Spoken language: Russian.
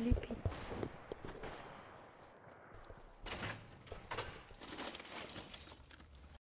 Лепить.